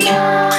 Yeah.